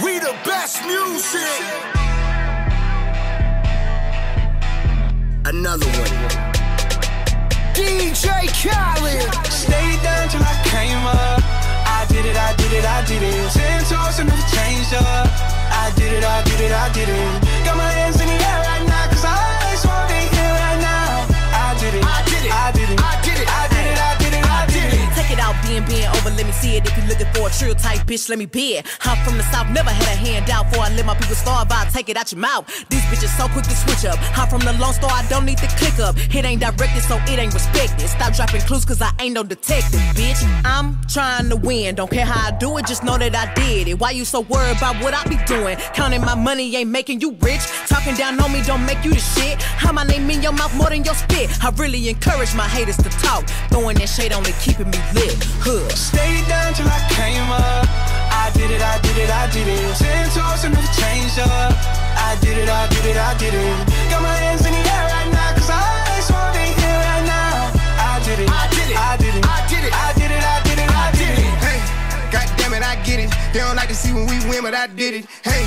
We the best music. Another one. DJ Khaled. Trill type bitch, let me be it. I'm from the south, never had a handout. Before I let my people starve, I take it out your mouth. These bitches so quick to switch up. I'm from the Lone Star, I don't need to click up. It ain't directed, so it ain't respected. Stop dropping clues, cause I ain't no detective, bitch. I'm trying to win, don't care how I do it, just know that I did it. Why you so worried about what I be doing? Counting my money ain't making you rich. Talking down on me don't make you the shit. How my name in your mouth more than your spit. I really encourage my haters to talk. Throwing that shade only keeping me lit. Hood. Stay down till I it, I did it, I did it. Ten toes and never changed up. I did it, I did it, I did it. Got my hands in the air right now, cause I just wanna be here right now. I did it, I did it. I did it, I did it. I did it, I did it, I did it. Hey, God damn it, I get it. They don't like to see when we win, but I did it. Hey,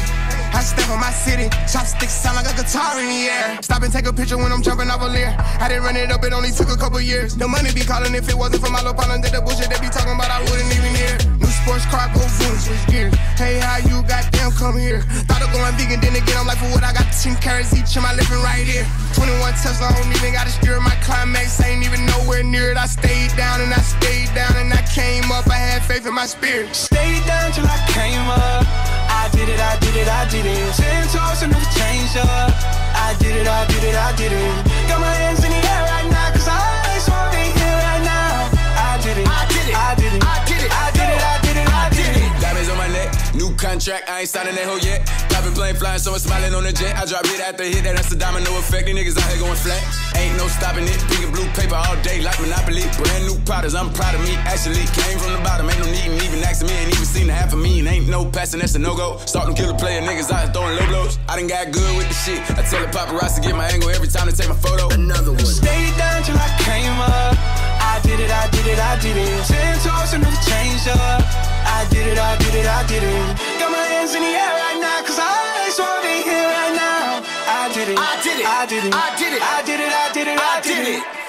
I step on my city. Chopsticks sound like a guitar in the air. Stop and take a picture when I'm jumping off a Lear. I didn't run it up, it only took a couple years. The money be calling if it wasn't for my little partner. Did the bullshit they be talking about, I wouldn't even hear. Sports car, go boom, switch gears. Hey, how you goddamn come here? Thought of going vegan, then again, I'm like, for what I got 10 carrots each in my living right here. 21 Tesla, I don't even gotta steer my climax. Ain't even nowhere near it. I stayed down and I stayed down and I came up. I had faith in my spirit. Stayed down till I came up. I did it, I did it, I did it. Ten toes and never changed up. I did it, I did it, I did it. Contract, I ain't signing that hoe yet. Plane flying, so I'm smiling on the jet. I drop hit after hit, that, that's the domino effect. These niggas out here going flat. Ain't no stopping it. Pink and blue paper all day like Monopoly. Brand new products, I'm proud of me. Actually, came from the bottom, ain't no needin' even asking me. Ain't even seen a half of me, and ain't no passing, that's a no go. Start them killer player niggas out here throwing low blows. I done got good with the shit. I tell the paparazzi to get my angle every time they take my photo. Did it, I did it. I did it, I did it. I did it, I did it, I I did did it. it.